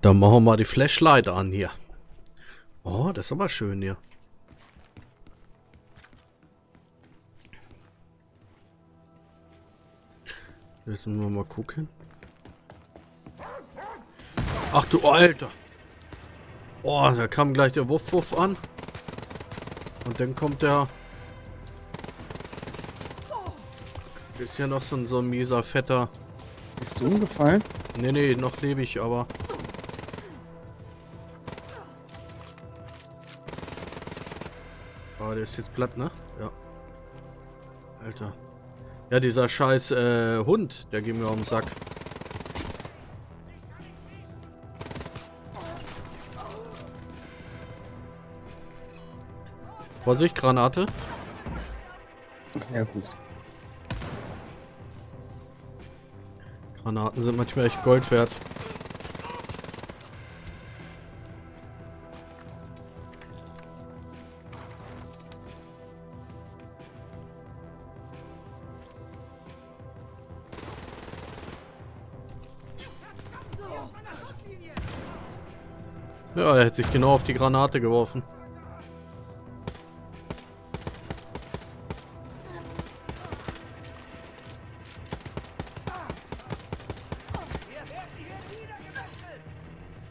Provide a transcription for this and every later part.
Dann machen wir mal die Flashlight an hier. Oh, das ist aber schön hier. Jetzt müssen wir mal gucken. Ach du Alter. Oh, da kam gleich der Wuff-Wuff an. Und dann kommt der... Ist ja noch so ein, so ein mieser, fetter... Bist du umgefallen? Nee, nee, noch lebe ich, aber... Ah, der ist jetzt platt, ne? Ja. Alter. Ja, dieser scheiß äh, Hund, der geht mir auf den Sack. Vorsicht, Granate. Sehr gut. Granaten sind manchmal echt Gold wert. Ja, er hätte sich genau auf die Granate geworfen.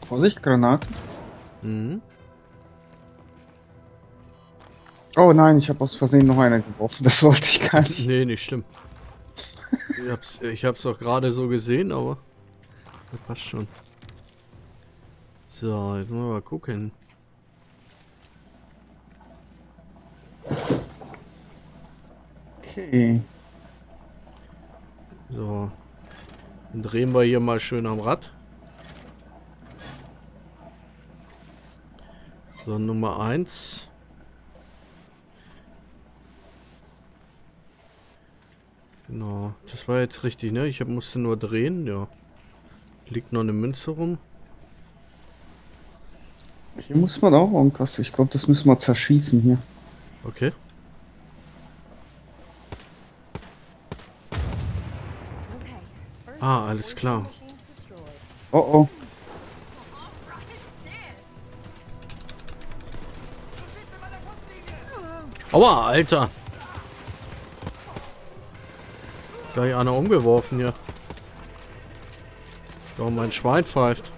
Vorsicht, Granate. Mhm. Oh nein, ich habe aus Versehen noch eine geworfen. Das wollte ich gar nicht. Nee, nicht schlimm. ich hab's, ich hab's doch gerade so gesehen, aber das passt schon. So, jetzt müssen wir mal gucken. Okay. So. Dann drehen wir hier mal schön am Rad. So, Nummer 1. Genau, das war jetzt richtig, ne? Ich hab, musste nur drehen, ja. Liegt noch eine Münze rum. Hier muss man auch irgendwas. Ich glaube, das müssen wir zerschießen hier. Okay. Ah, alles klar. Oh oh. Aua, Alter. Gleich einer umgeworfen hier. Doch, mein Schwein pfeift.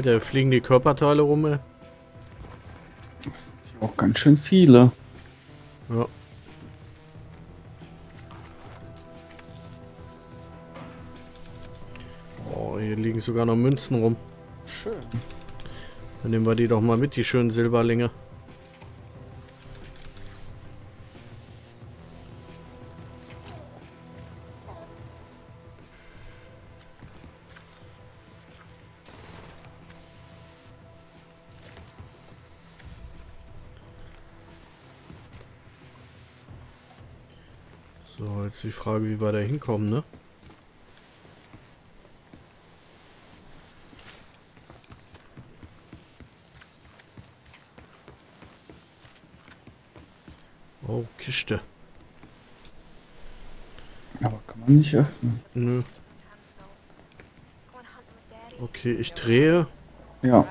Alter, fliegen die Körperteile rum, ey. Das sind hier auch ganz schön viele. Ja. Oh, hier liegen sogar noch Münzen rum. Schön. Dann nehmen wir die doch mal mit, die schönen Silberlinge. Frage, wie wir da hinkommen, ne? Oh, Kiste. Aber kann man nicht öffnen. Nö. Okay, ich drehe. Ja.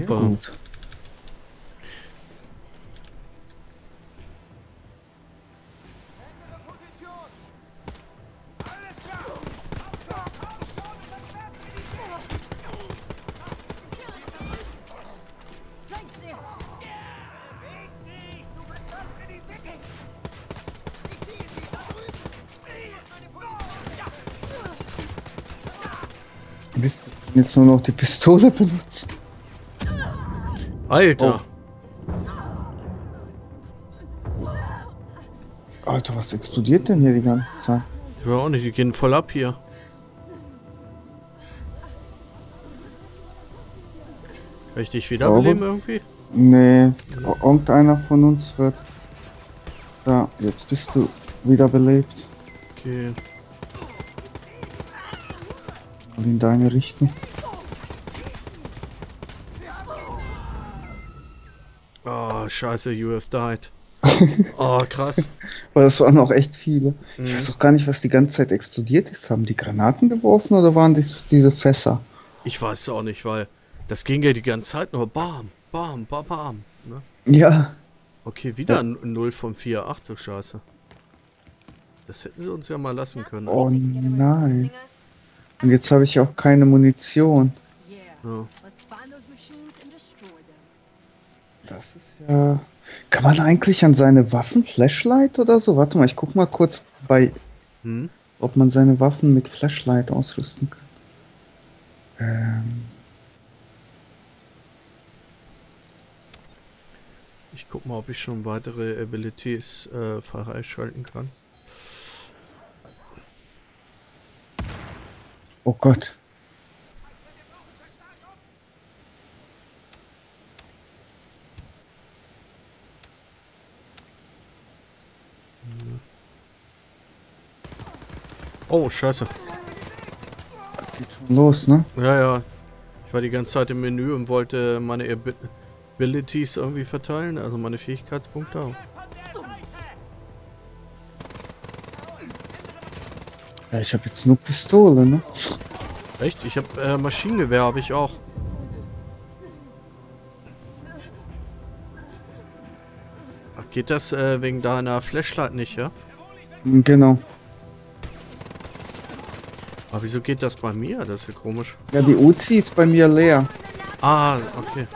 Super. gut. Kann jetzt nur noch die Pistole benutzen. Alter. Alter, was explodiert denn hier die ganze Zeit? Ich weiß auch nicht, die gehen voll ab hier. Dich wiederbeleben irgendwie? Nee, irgendeiner von uns wird. Da, jetzt bist du wieder belebt. Okay. Mal in deine Richtung. Oh, scheiße, you have died. Oh, krass. Weil das waren auch echt viele. Ich Mhm. weiß auch gar nicht, was die ganze Zeit explodiert ist. Haben die Granaten geworfen oder waren das diese Fässer? Ich weiß es auch nicht, weil das ging ja die ganze Zeit nur bam, bam, bam, bam. Ne? Ja. Okay, wieder ein 0 von 4. Ach du Scheiße. Das hätten sie uns ja mal lassen können. Oh nein. Und jetzt habe ich auch keine Munition. Ja. Das ist ja. Kann man eigentlich an seine Waffen Flashlight oder so? Warte mal, ich guck mal kurz bei, Hm? ob man seine Waffen mit Flashlight ausrüsten kann. Ähm, Ich guck mal, ob ich schon weitere Abilities äh, freischalten kann. oh Gott. Oh, scheiße. Das geht schon los, ne? Ja, ja. Ich war die ganze Zeit im Menü und wollte meine Abi- Abilities irgendwie verteilen, also meine Fähigkeitspunkte. Ja, ich habe jetzt nur Pistole, ne? Echt? Ich habe äh, Maschinengewehr, habe ich auch. Ach, geht das äh, wegen deiner Flashlight nicht, ja? Genau. Aber wieso geht das bei mir? Das ist ja komisch. Ja, die Uzi ist bei mir leer. Ah, okay.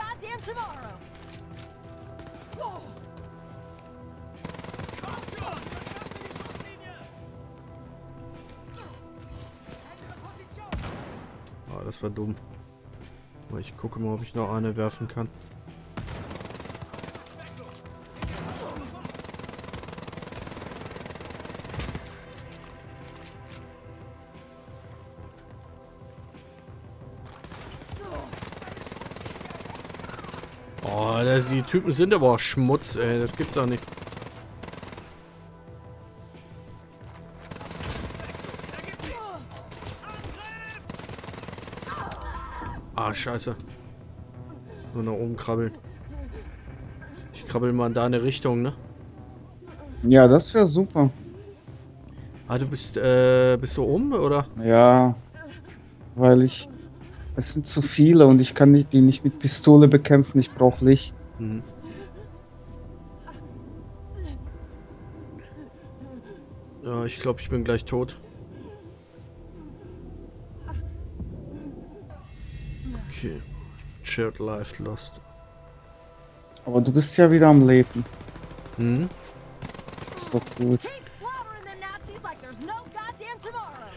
Ah, das war dumm. Ich gucke mal, ob ich noch eine werfen kann. Typen sind aber auch Schmutz, ey. Das gibt's doch nicht. Ah, scheiße. Nur nach oben krabbeln. Ich krabbel mal in deine Richtung, ne? Ja, das wäre super. Ah, du bist, äh, bist du oben, oder? Ja. Weil ich. Es sind zu viele und ich kann nicht, die nicht mit Pistole bekämpfen. Ich brauche Licht. Mhm. Ja, ich glaube, ich bin gleich tot. Okay. Shared Life Lost. Aber du bist ja wieder am Leben. Hm? ist doch gut. Keep slaughtering them Nazis like there's no goddamn tomorrow.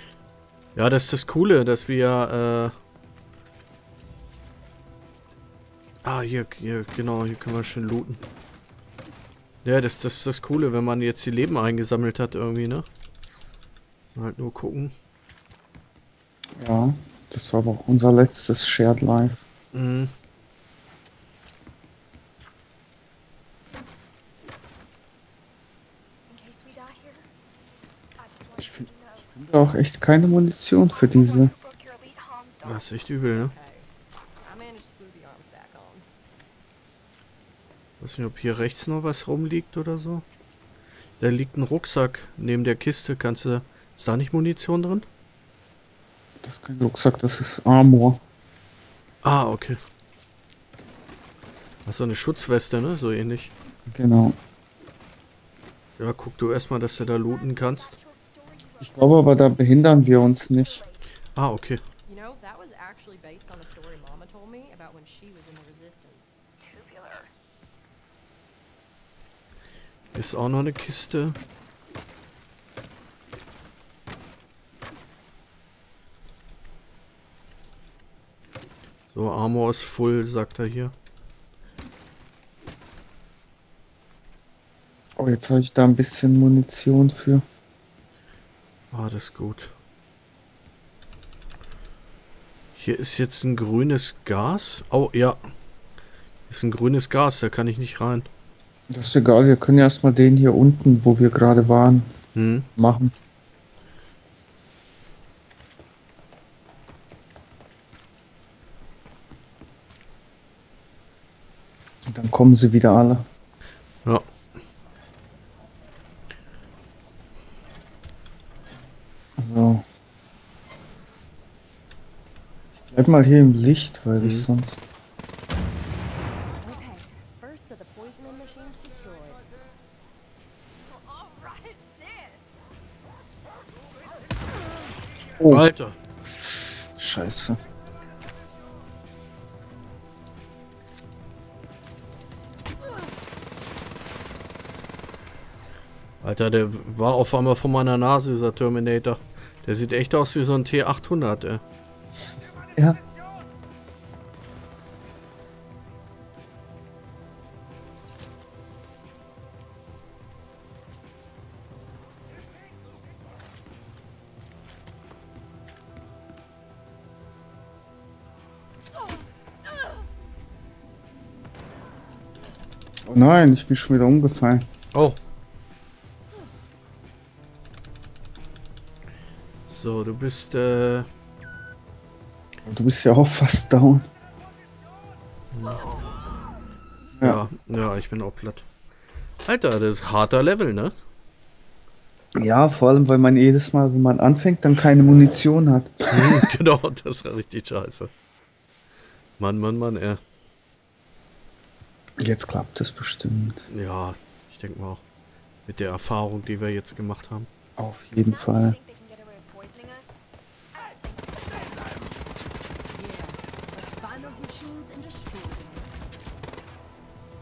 Ja, das ist das Coole, dass wir, äh... Ah, hier, hier, genau, hier können wir schön looten. Ja, das, das ist das Coole, wenn man jetzt die Leben eingesammelt hat irgendwie, ne? Halt nur gucken. Ja, das war aber auch unser letztes Shared Life. Mhm. Ich you find- finde auch echt keine Munition für diese. Das ist echt übel, ne? I managed to glue the arms back on. Weiß nicht, ob hier rechts noch was rumliegt oder so. Da liegt ein Rucksack neben der Kiste. Kannst du. Ist da nicht Munition drin? Das ist kein Rucksack, das ist Armor. Ah, okay. Hast du eine Schutzweste, ne? So ähnlich. Genau. Ja, guck du erstmal, dass du da looten kannst. Ich glaube aber, da behindern wir uns nicht. Ah, okay. You know, that was actually based on a story Mama told me about when she was in the Resistance. Tubular. Ist auch noch eine Kiste. So, Armor ist full, sagt er hier. Oh, jetzt habe ich da ein bisschen Munition für. Ah, das ist gut. Hier ist jetzt ein grünes Gas. Oh, ja. Ist ein grünes Gas, da kann ich nicht rein. Das ist egal, wir können ja erstmal den hier unten, wo wir gerade waren, Hm. machen. Und dann kommen sie wieder alle. Ja. So. Ich bleib mal hier im Licht, weil ich Mhm. sonst. Oh, Alter. Scheiße. Alter, der war auf einmal vor meiner Nase, dieser Terminator. Der sieht echt aus wie so ein T800, ey. Ja. Nein, ich bin schon wieder umgefallen. Oh. So, du bist, äh... Du bist ja auch fast down. Ja. ja, ich bin auch platt. Alter, das ist harter Level, ne? Ja, vor allem, weil man jedes Mal, wenn man anfängt, dann keine Munition hat. genau, das ist richtig scheiße. Mann, Mann, Mann, ey. Jetzt klappt es bestimmt. Ja, ich denke mal auch. Mit der Erfahrung, die wir jetzt gemacht haben. Auf jeden Fall.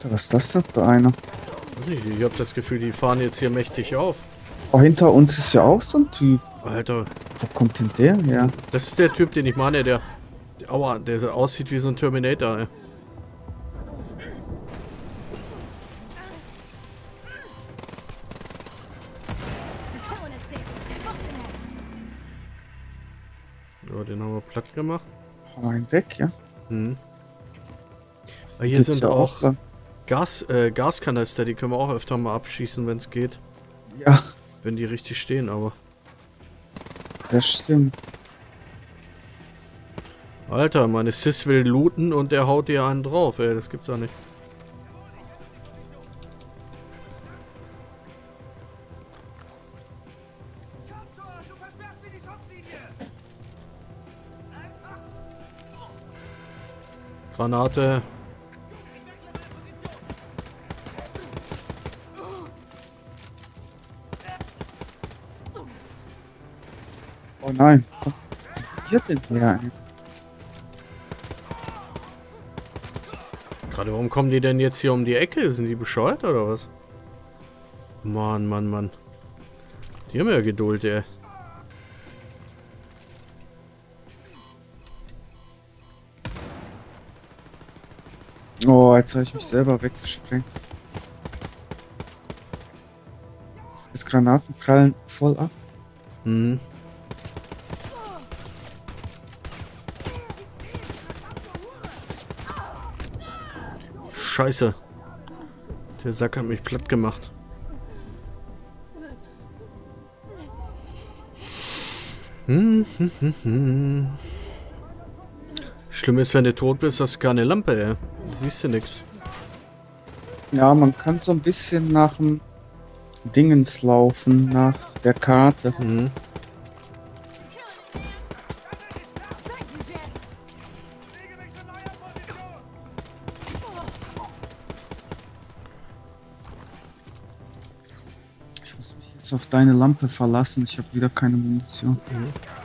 Was ist das denn für einer? Ich habe das Gefühl, die fahren jetzt hier mächtig auf. Oh, hinter uns ist ja auch so ein Typ. Alter, Wo kommt denn der her? das ist der Typ, den ich meine, der... Aua, der aussieht wie so ein Terminator, ey. Ja, den haben wir platt gemacht. Hau einen weg, ja? Hm. Aber hier Geht's sind ja auch dran. Gas, äh, Gaskanister, die können wir auch öfter mal abschießen, wenn es geht. Ja, Wenn die richtig stehen, aber... das stimmt. Alter, meine Sis will looten und der haut dir einen drauf, ey. Das gibt's ja nicht. Granate. Oh nein. Was passiert denn hier? Gerade warum kommen die denn jetzt hier um die Ecke? Sind die bescheuert oder was? Mann, Mann, Mann. Die haben ja Geduld, ey. Oh, jetzt habe ich mich selber weggesprengt. Das Granaten prallen voll ab. Hm. Scheiße. Der Sack hat mich platt gemacht. Hm, hm, hm, hm. Schlimm ist, wenn du tot bist, hast du keine Lampe, ey. Du siehst du nix. Ja, man kann so ein bisschen nach dem Dingens laufen, nach der Karte. Hm. Jess. Ich muss mich jetzt auf deine Lampe verlassen. Ich habe wieder keine Munition. Oh,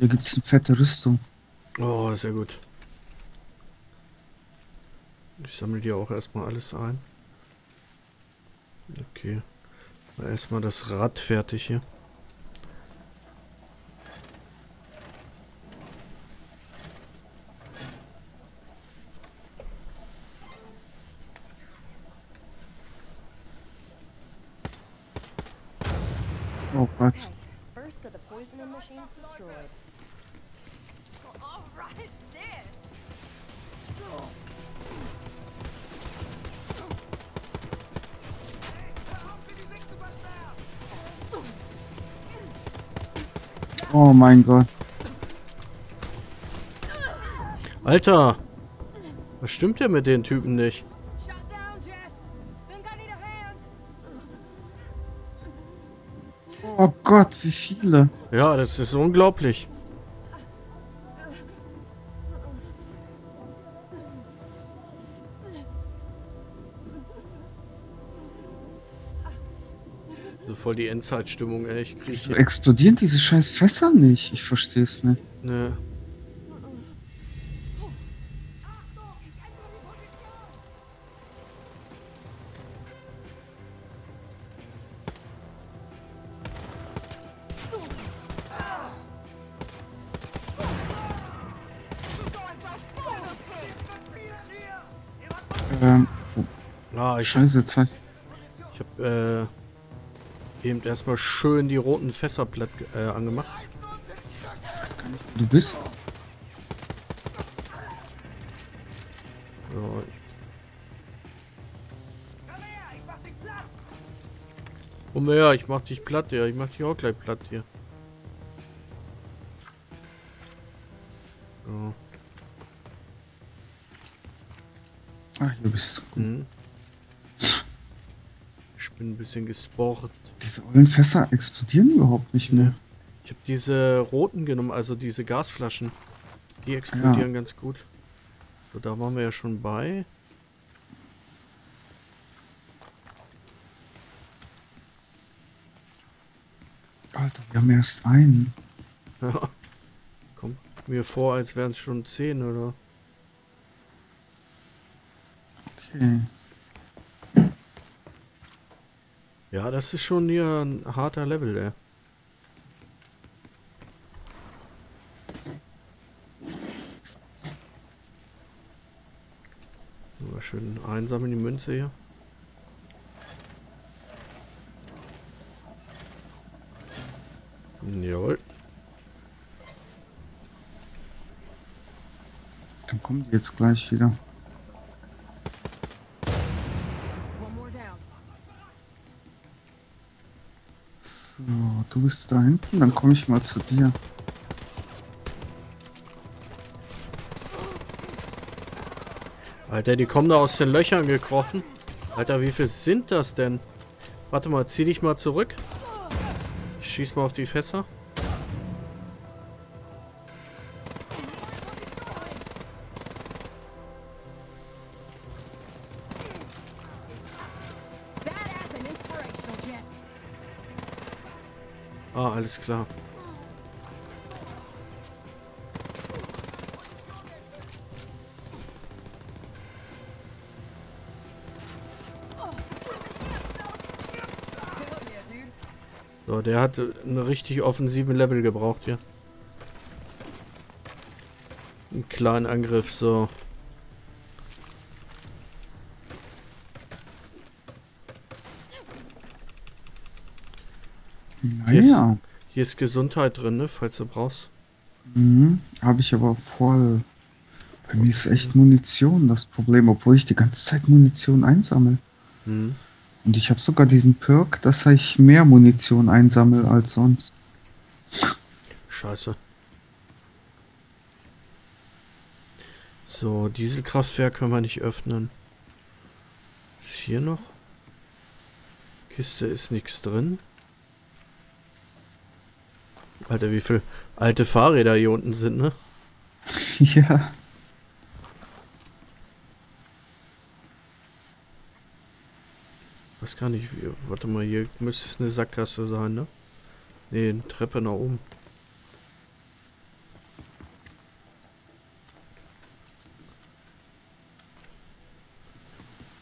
hier gibt es eine fette Rüstung. Oh, sehr gut. Ich sammle dir auch erstmal alles ein. Okay. Mal Erstmal das Rad fertig hier. Mein Gott. Alter! Was stimmt denn mit den Typen nicht? Oh Gott, wie viele. Ja, das ist unglaublich. Voll die Endzeitstimmung, ey. Ich krieg Wieso explodieren diese scheiß Fässer nicht? Ich verstehe es nicht. Ne. Ähm, oh, Ah, ich, scheiße, zwei. ich hab äh, eben erstmal schön die roten Fässer platt äh, angemacht. Du bist? So. Komm her, ich mach dich platt, ja. Ich mach dich auch gleich platt hier. So. Ah, hier bist du. Gut. Hm. Bin ein bisschen gespornt. Diese Fässer explodieren überhaupt nicht mehr. Ich habe diese roten genommen, also diese Gasflaschen. Die explodieren ganz gut. So, da waren wir ja schon bei. Alter, wir haben erst einen. Ja. Kommt mir vor, als wären es schon zehn oder. Okay. Ja, das ist schon hier ein harter Level, ey. Mal schön einsammeln die Münze hier. Jawohl. Dann kommen die jetzt gleich wieder. Bist da hinten, dann komme ich mal zu dir. Alter, die kommen da aus den Löchern gekrochen. Alter, wie viel sind das denn? Warte mal, zieh dich mal zurück. Ich schieß mal auf die Fässer. Alles klar. So, der hat einen richtig offensiven Level gebraucht hier. Einen kleinen Angriff, so. Naja, Hier ist Gesundheit drin, ne, falls du brauchst. mhm, habe ich aber voll. Bei mir ist echt Munition das Problem, obwohl ich die ganze Zeit Munition einsammle. Hm. Und ich habe sogar diesen Perk, dass ich mehr Munition einsammle als sonst. Scheiße. So, Dieselkraftwerk können wir nicht öffnen. Ist hier noch? Kiste ist nichts drin. Alter, wie viel alte Fahrräder hier unten sind, ne? ja. Was kann ich. wie- Warte mal, hier müsste es eine Sackgasse sein, ne? Ne, eine Treppe nach oben.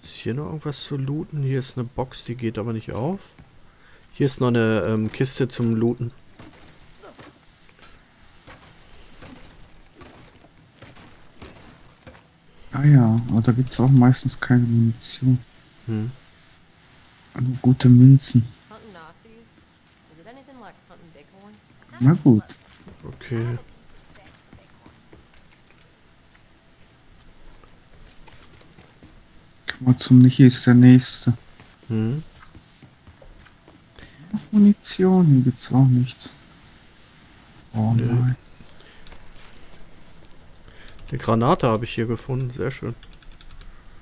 Ist hier noch irgendwas zu looten? Hier ist eine Box, die geht aber nicht auf. Hier ist noch eine ähm, Kiste zum Looten. Ah ja, aber da gibt es auch meistens keine Munition. Hm. Nur gute Münzen. Na gut. Okay. Komm mal zum Nichi ist der nächste. Hm. Munition, hier gibt's auch nichts. Oh Nö. nein. Eine Granate habe ich hier gefunden. Sehr schön.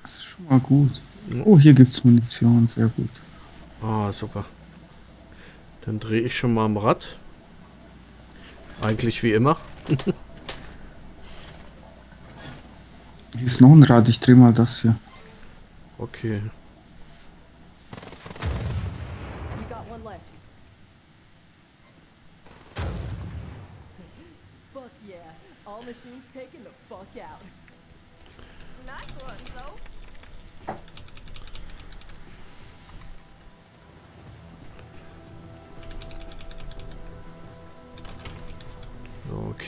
Das ist schon mal gut. Oh, hier gibt's Munition, sehr gut. Ah, super. Dann drehe ich schon mal am Rad. Eigentlich wie immer. Hier ist noch ein Rad, ich dreh mal das hier. Okay.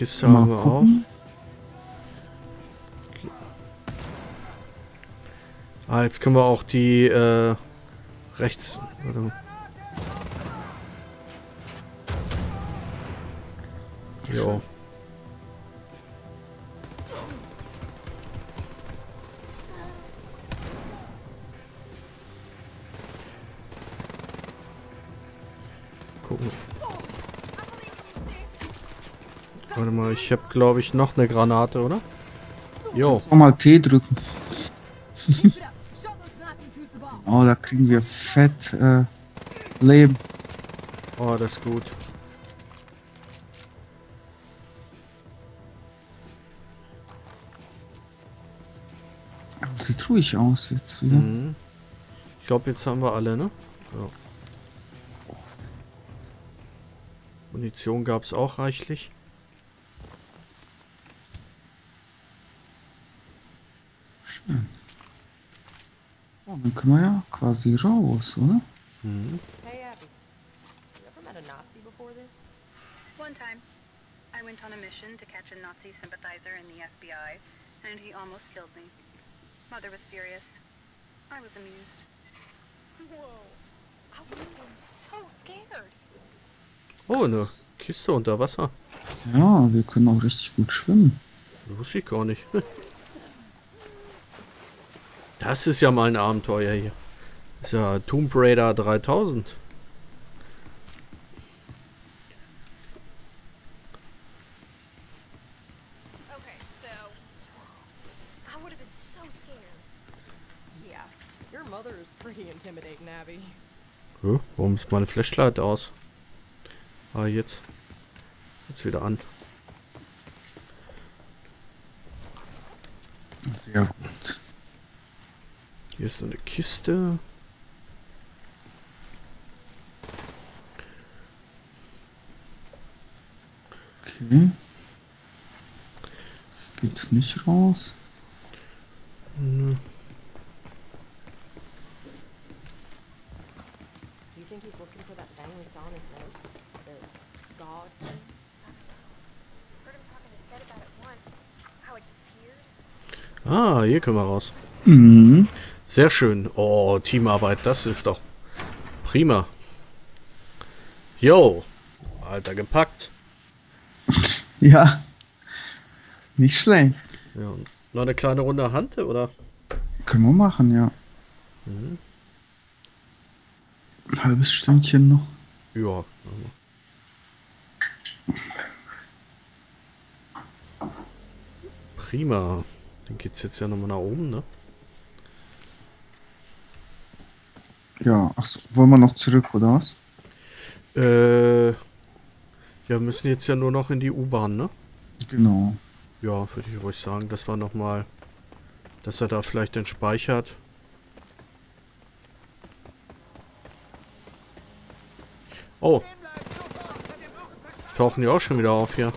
Kiste Mal haben wir auch. gucken. Ah, jetzt können wir auch die äh, rechts. Warte. Jo. Gucken. Warte mal, ich habe glaube ich noch eine Granate, oder? Jo. Noch mal T drücken. Oh, da kriegen wir fett äh, Leben. Oh, das ist gut. Sieht ruhig aus jetzt wieder. Mhm. Ich glaube, jetzt haben wir alle, ne? Ja. Munition gab es auch reichlich. Schön. Oh, dann können wir ja quasi raus, oder? Mhm. Hey, Abby. You ever met a Nazi before this? One time, I went on a mission to catch a Nazi sympathizer in the FBI, and he almost killed me. Mother was furious. I was amused. Whoa. I been so scared. Oh, eine Kiste unter Wasser. Ja, wir können auch richtig gut schwimmen. Wusste ich gar nicht. Das ist ja mal ein Abenteuer hier. Das ist ja Tomb Raider 3000. Okay, so. I would have been so scared. Yeah. Your mother is pretty intimidating, Abby. Hä? Warum ist meine Flashlight aus? Ah, jetzt. Jetzt wieder an. Sehr gut. Hier ist so eine Kiste. Okay. Geht's nicht raus? Hm, Do you think he's looking for that thing we saw in his notes? The God thing? Heard him talking to Seth about it once. How it disappeared. Ah, hier können wir raus. Mhm. Sehr schön. Oh, Teamarbeit, das ist doch prima. Jo. Alter, gepackt. Ja. Nicht schlecht. Ja, noch eine kleine Runde Hand, oder? Können wir machen, ja. Mhm. Ein halbes Stündchen noch. Ja. Prima. Dann geht's jetzt ja nochmal nach oben, ne? Ja, ach so, wollen wir noch zurück, oder was? Äh. Ja, wir müssen jetzt ja nur noch in die U-Bahn, ne? Genau. Ja, würde ich ruhig sagen, dass wir nochmal. Dass er da vielleicht den speichert. Oh. Tauchen die auch schon wieder auf hier.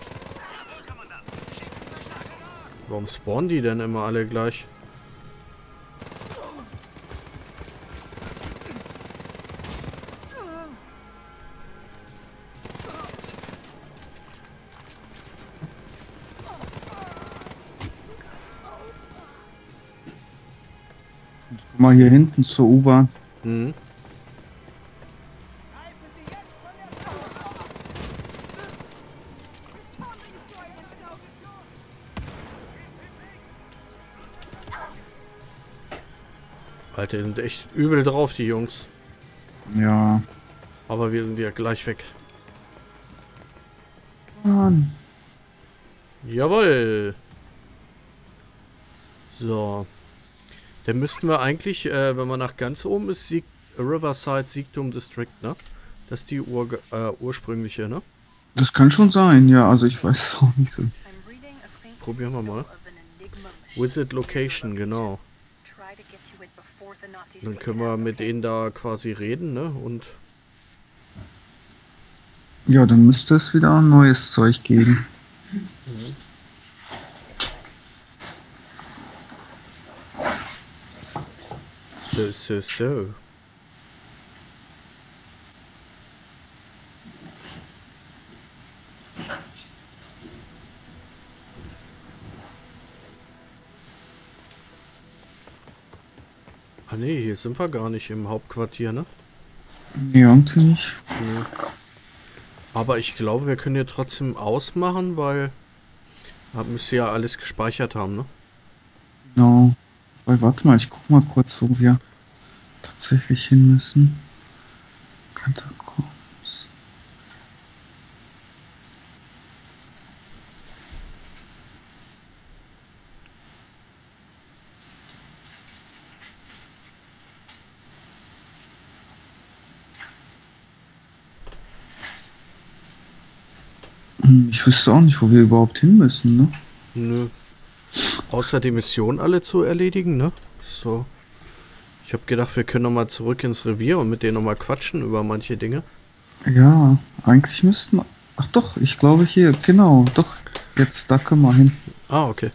Warum spawnen die denn immer alle gleich? mal hier hinten zur U-Bahn. Mhm. Alter, sind echt übel drauf, die Jungs. Ja. Aber wir sind ja gleich weg. Mann. Jawohl. So. Dann müssten wir eigentlich, äh, wenn man nach ganz oben ist, Sieg Riverside Siegtum District, ne? Das ist die Ur äh, ursprüngliche, ne? Das kann schon sein, ja. Also ich weiß es auch nicht so. Probieren wir mal. Visit Location, genau. Dann können wir mit denen da quasi reden, ne? Und Ja, dann müsste es wieder neues Zeug geben. So, so, so. Ah nee, hier sind wir gar nicht im Hauptquartier, ne? Nee, irgendwie nicht. Nee. Aber ich glaube, wir können hier trotzdem ausmachen, weil da müsste ja alles gespeichert haben, ne? Genau. Weil, warte mal, ich guck mal kurz, wo wir tatsächlich hin müssen. Catacombs. Hm, Ich wüsste auch nicht, wo wir überhaupt hin müssen, ne? Nö. Außer die Mission alle zu erledigen, ne? So. Ich habe gedacht, wir können nochmal zurück ins Revier und mit denen nochmal quatschen über manche Dinge. Ja, eigentlich müssten wir. Ach doch, ich glaube hier, genau, doch. Jetzt, da können wir hin. Ah, okay.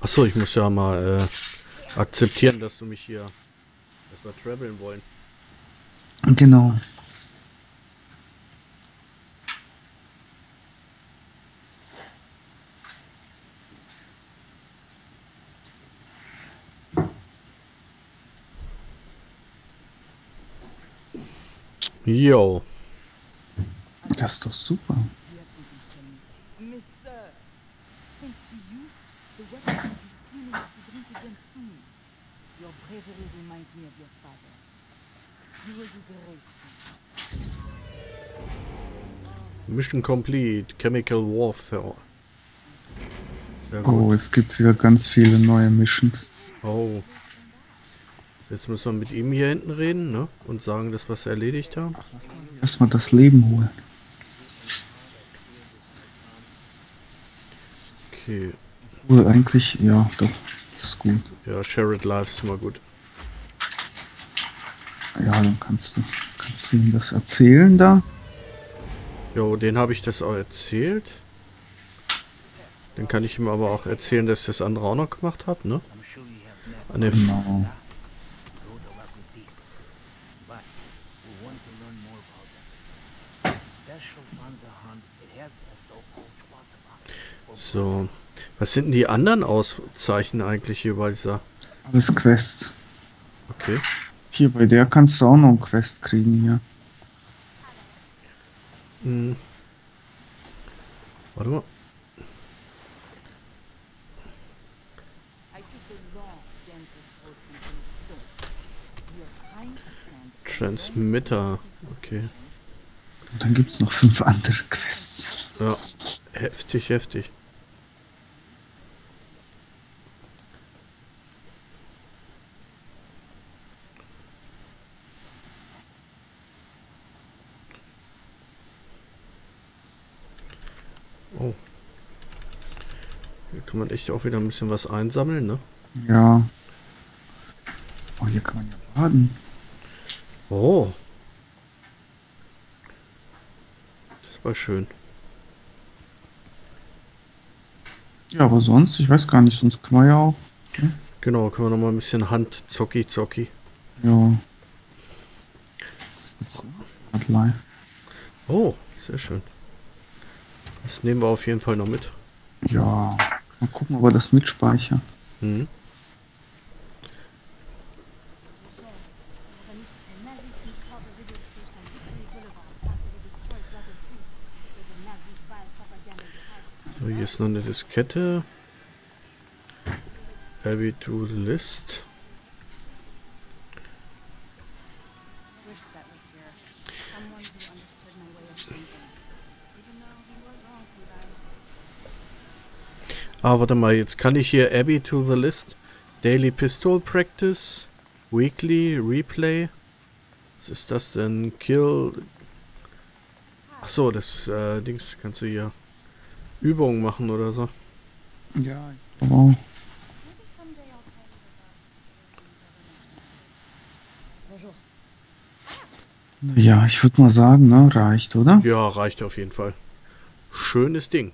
Achso, ich muss ja mal äh, akzeptieren, dass du mich hier erstmal traveln wollen. Genau. Jo. Das ist doch super. You have something to tell me. Miss Sir, thanks to you, the weather should be clean enough to drink again soon. Your bravery reminds me of your father. You will do great things. Mission complete. Chemical Warfare. Oh, es gibt wieder ganz viele neue Missions. Oh. Jetzt müssen wir mit ihm hier hinten reden, ne? Und sagen, dass wir es erledigt haben. Erstmal das Leben holen. Okay. Wohl eigentlich, ja, doch. Ist gut. Ja, Shared Life ist immer gut. Ja, dann kannst du, kannst du ihm das erzählen da. Jo, den habe ich das auch erzählt. Dann kann ich ihm aber auch erzählen, dass ich das andere auch noch gemacht habe, ne? An der F Genau. So. Was sind denn die anderen Auszeichen eigentlich hier bei dieser? Alles Quests. Okay. Hier, bei der kannst du auch noch einen Quest kriegen hier. Hm. Warte mal. Transmitter. Okay. Und dann gibt's noch fünf andere Quests. Ja. Heftig, heftig. Kann man echt auch wieder ein bisschen was einsammeln, ne? Ja. Oh, hier kann man ja baden. Oh. Das war schön. Ja, aber sonst, ich weiß gar nicht, sonst kann man ja auch. Genau, können wir noch mal ein bisschen Hand zocki zocki. Ja. Oh, sehr schön. Das nehmen wir auf jeden Fall noch mit. Ja. Mal gucken, ob wir das mitspeichern. Michelle, the Nazis installed a radio station on Victory Boulevard after they destroyed Level 3 to spread the Nazi vile propaganda So, hier ist noch eine Diskette. Abby to list. Ah, warte mal, jetzt kann ich hier Abby to the list. Daily Pistol Practice. Weekly Replay. Was ist das denn? Kill. Ach so, das äh, Dings kannst du hier Übungen machen oder so. Ja. Bonjour. ja, ich würde mal sagen, ne, reicht, oder? Ja, reicht auf jeden Fall. Schönes Ding.